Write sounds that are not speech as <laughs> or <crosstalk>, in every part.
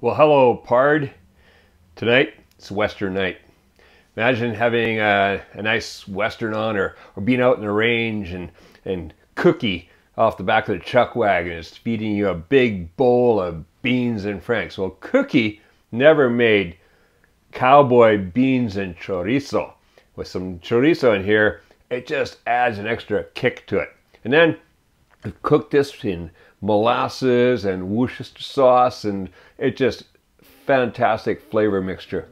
Well, hello, Pard. Tonight, it's Western night. Imagine having a, a, nice Western on or, or being out in the range and, and Cookie off the back of the chuck wagon is feeding you a big bowl of beans and franks. Well, Cookie never made cowboy beans and chorizo. With some chorizo in here, it just adds an extra kick to it. And then cook this in molasses and Worcestershire sauce, and it just fantastic flavor mixture.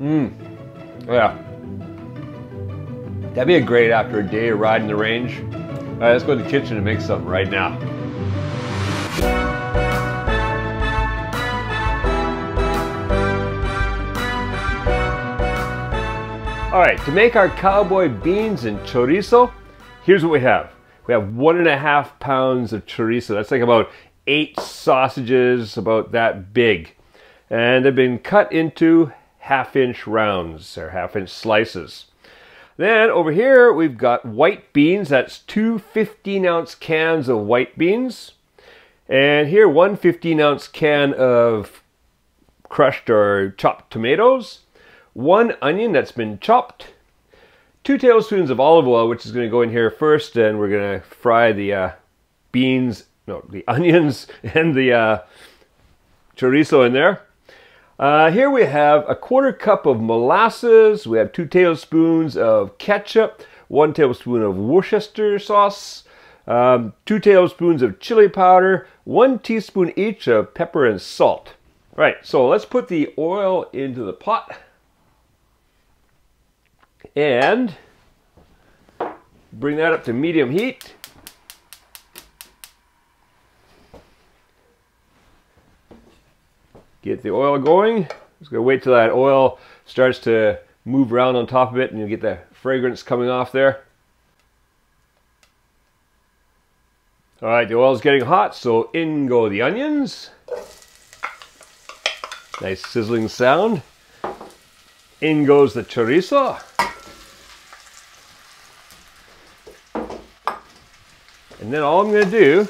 Mmm. Yeah. That'd be a great after a day of riding the range. All right, let's go to the kitchen and make something right now. All right, to make our cowboy beans and chorizo, here's what we have. We have one and a half pounds of chorizo. That's like about eight sausages, about that big. And they've been cut into half inch rounds or half inch slices. Then over here, we've got white beans. That's two 15 ounce cans of white beans. And here, one 15 ounce can of crushed or chopped tomatoes. One onion that's been chopped two tablespoons of olive oil, which is going to go in here first, and we're going to fry the uh, beans, no, the <laughs> onions and the uh, chorizo in there. Uh, here we have a quarter cup of molasses. We have two tablespoons of ketchup, one tablespoon of Worcestershire sauce, um, two tablespoons of chili powder, one teaspoon each of pepper and salt. Right, so let's put the oil into the pot <laughs> and bring that up to medium heat. Get the oil going. Just gonna wait till that oil starts to move around on top of it and you'll get the fragrance coming off there. All right, the oil's getting hot, so in go the onions. Nice sizzling sound. In goes the chorizo. And then all I'm going to do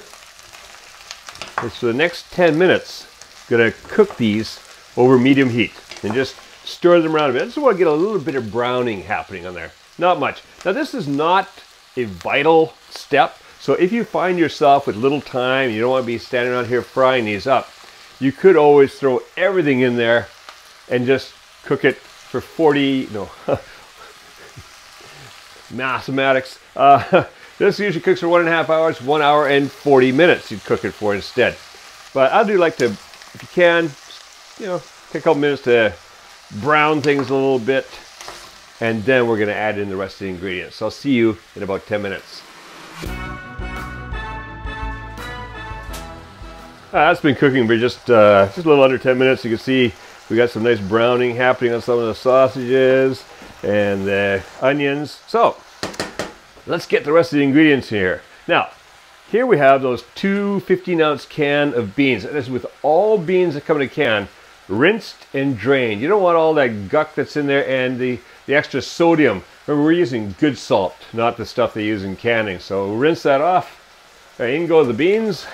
is for the next 10 minutes, going to cook these over medium heat and just stir them around a bit. I just want to get a little bit of browning happening on there. Not much. Now this is not a vital step. So if you find yourself with little time, you don't want to be standing around here frying these up, you could always throw everything in there and just cook it for 40, no, <laughs> mathematics, uh, <laughs> This usually cooks for one and a half hours, one hour and 40 minutes you'd cook it for instead. But I do like to, if you can, you know, take a couple minutes to brown things a little bit. And then we're gonna add in the rest of the ingredients. So I'll see you in about 10 minutes. Uh, that's been cooking for just, uh, just a little under 10 minutes. You can see we got some nice browning happening on some of the sausages and the onions. So Let's get the rest of the ingredients here. Now, here we have those two 15 ounce can of beans. And this is with all beans that come in a can, rinsed and drained. You don't want all that guck that's in there and the, the extra sodium. Remember, we're using good salt, not the stuff they use in canning. So rinse that off. Right, in go the beans.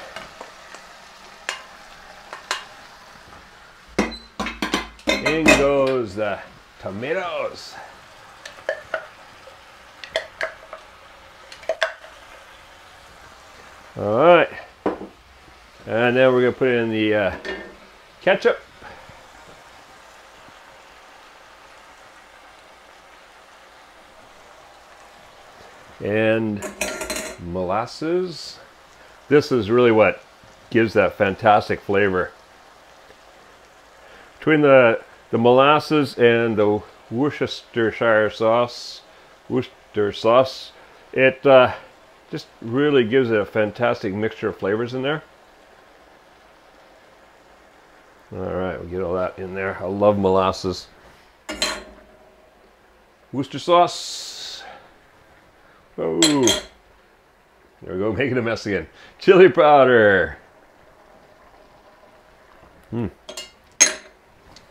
In goes the tomatoes. All right. And then we're going to put in the uh, ketchup. And molasses. This is really what gives that fantastic flavor. Between the, the molasses and the Worcestershire sauce, Worcester sauce, it uh, just really gives it a fantastic mixture of flavors in there. All right, we'll get all that in there. I love molasses. Worcester sauce. Oh, there we go, <laughs> making a mess again. Chili powder. Hmm.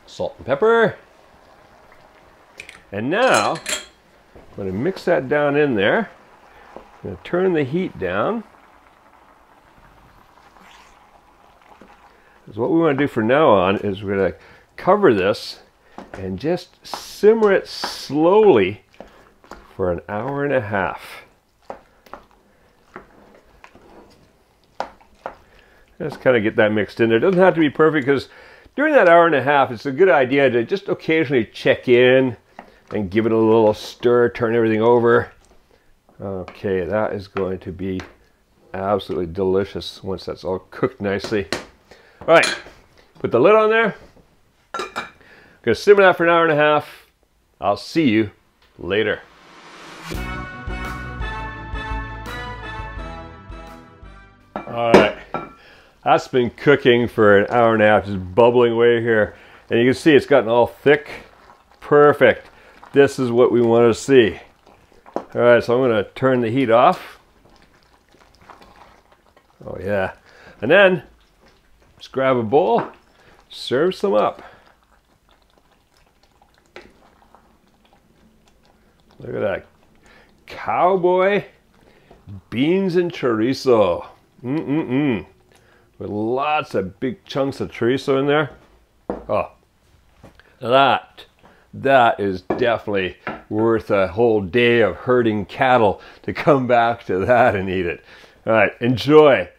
Salt and pepper. And now, I'm going to mix that down in there. Going to turn the heat down. So what we want to do for now on is we're going to cover this and just simmer it slowly for an hour and a half. Just kind of get that mixed in there. It doesn't have to be perfect because during that hour and a half, it's a good idea to just occasionally check in and give it a little stir, turn everything over. Okay, that is going to be absolutely delicious once that's all cooked nicely. All right, put the lid on there. Gonna simmer that for an hour and a half. I'll see you later. All right, that's been cooking for an hour and a half, just bubbling away here. And you can see it's gotten all thick. Perfect. This is what we want to see. All right, so I'm to turn the heat off. Oh yeah. And then just grab a bowl, serve some up. Look at that. Cowboy beans and chorizo. Mm-mm-mm. With lots of big chunks of chorizo in there. Oh, that, that is definitely worth a whole day of herding cattle to come back to that and eat it. All right, enjoy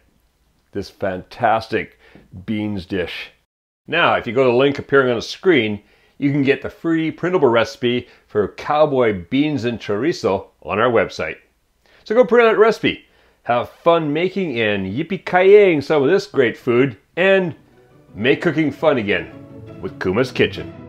this fantastic beans dish. Now, if you go to the link appearing on the screen, you can get the free printable recipe for cowboy beans and chorizo on our website. So go print out that recipe, have fun making and yippee-ki-yaying some of this great food, and make cooking fun again with Kuma's Kitchen.